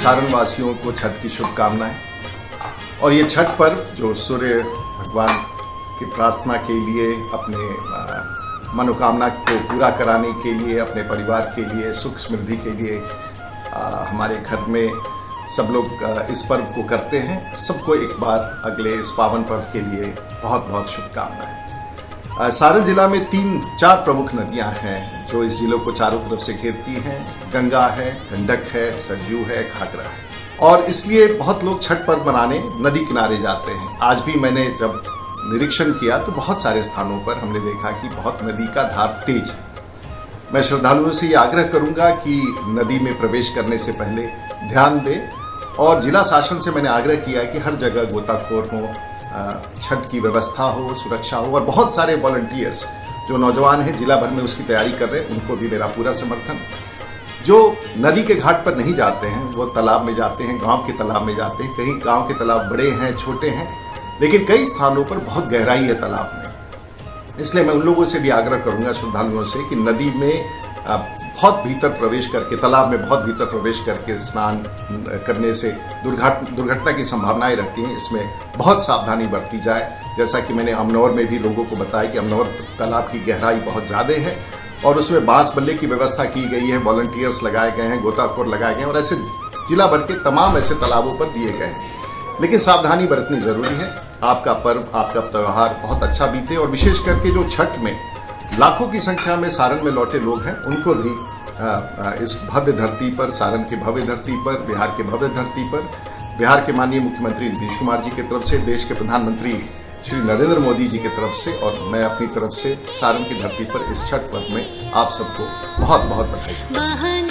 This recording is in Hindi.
सारण वासियों को छठ की शुभकामनाएँ। और ये छठ पर्व जो सूर्य भगवान की प्रार्थना के लिए अपने मनोकामना को पूरा कराने के लिए अपने परिवार के लिए सुख समृद्धि के लिए आ, हमारे घर में सब लोग इस पर्व को करते हैं। सबको एक बार अगले इस पावन पर्व के लिए बहुत बहुत शुभकामनाएँ। सारण जिला में तीन, चार प्रमुख नदियाँ हैं, जो इस जिलों को चारों तरफ़ से घेरती हैं। गंगा है, गंडक है सरजू है, घाघरा है। और इसलिए बहुत लोग छठ पर्व मनाने नदी किनारे जाते हैं। आज भी मैंने जब निरीक्षण किया तो बहुत सारे स्थानों पर हमने देखा कि बहुत नदी का धार तेज है। मैं श्रद्धालुओं से ये आग्रह करूँगा कि नदी में प्रवेश करने से पहले ध्यान दें। और जिला शासन से मैंने आग्रह किया कि हर जगह गोताखोर हो छठ की व्यवस्था हो, सुरक्षा हो, और बहुत सारे वॉलंटियर्स जो नौजवान हैं, जिला भर में उसकी तैयारी कर रहे हैं, उनको भी मेरा पूरा समर्थन। जो नदी के घाट पर नहीं जाते हैं, वो तालाब में जाते हैं, गाँव के तालाब में जाते हैं, कहीं गाँव के तालाब बड़े हैं, छोटे हैं, लेकिन कई स्थानों पर बहुत गहराई है तालाब में। इसलिए मैं उन लोगों से भी आग्रह करूँगा, श्रद्धालुओं से, कि नदी में बहुत भीतर प्रवेश करके, तालाब में बहुत भीतर प्रवेश करके स्नान करने से दुर्घट, दुर्घटना की संभावनाएँ रहती हैं। इसमें बहुत सावधानी बरती जाए। जैसा कि मैंने अमनौर में भी लोगों को बताया कि अमनौर तालाब की गहराई बहुत ज़्यादा है और उसमें बाँस बल्ले की व्यवस्था की गई है वॉलंटियर्स लगाए गए हैं, गोताखोर लगाए गए हैं और ऐसे जिला भर के तमाम ऐसे तालाबों पर दिए गए हैं। लेकिन सावधानी बरतनी ज़रूरी है। आपका पर्व, आपका त्यौहार बहुत अच्छा बीते और विशेष करके जो छठ में लाखों की संख्या में सारण में लौटे लोग हैं। उनको भी इस भव्य धरती पर, सारण की भव्य धरती पर, बिहार के भव्य धरती पर, बिहार के माननीय मुख्यमंत्री नीतीश कुमार जी की तरफ़ से, देश के प्रधानमंत्री श्री नरेंद्र मोदी जी की तरफ़ से और मैं अपनी तरफ़ से सारण की धरती पर इस छठ पर्व में आप सबको बहुत बहुत बधाई